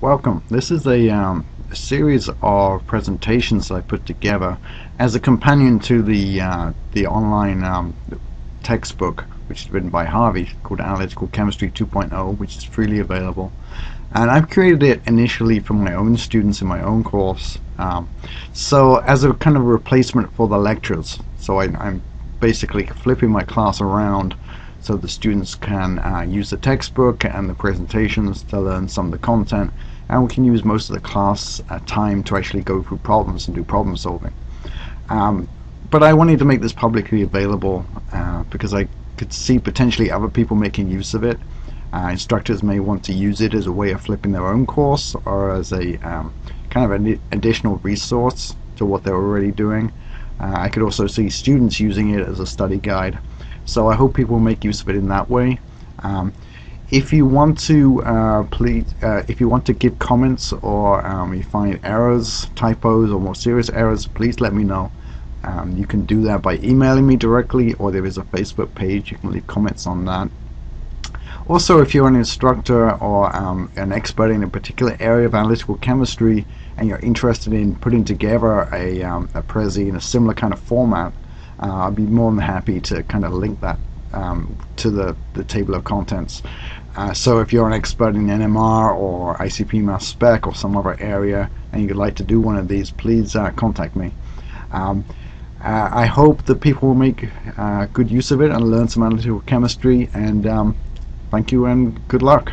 Welcome. This is a, um, a, series of presentations I put together as a companion to the uh, the online um, textbook which is written by Harvey called Analytical Chemistry 2.0 which is freely available and I've created it initially for my own students in my own course um, so as a kind of replacement for the lectures so I, I'm basically flipping my class around so the students can uh, use the textbook and the presentations to learn some of the content and we can use most of the class uh, time to actually go through problems and do problem solving. Um, but I wanted to make this publicly available uh, because I could see potentially other people making use of it. Uh, instructors may want to use it as a way of flipping their own course or as a um, kind of an additional resource to what they're already doing. Uh, I could also see students using it as a study guide so I hope people make use of it in that way. Um, if you want to uh, please, uh, if you want to give comments or um, you find errors, typos, or more serious errors, please let me know. Um, you can do that by emailing me directly, or there is a Facebook page. You can leave comments on that. Also, if you're an instructor or um, an expert in a particular area of analytical chemistry and you're interested in putting together a, um, a Prezi in a similar kind of format, uh, I'd be more than happy to kind of link that um, to the, the table of contents. Uh, so if you're an expert in NMR or ICP mass spec or some other area and you'd like to do one of these, please uh, contact me. Um, uh, I hope that people will make uh, good use of it and learn some analytical chemistry and um, thank you and good luck.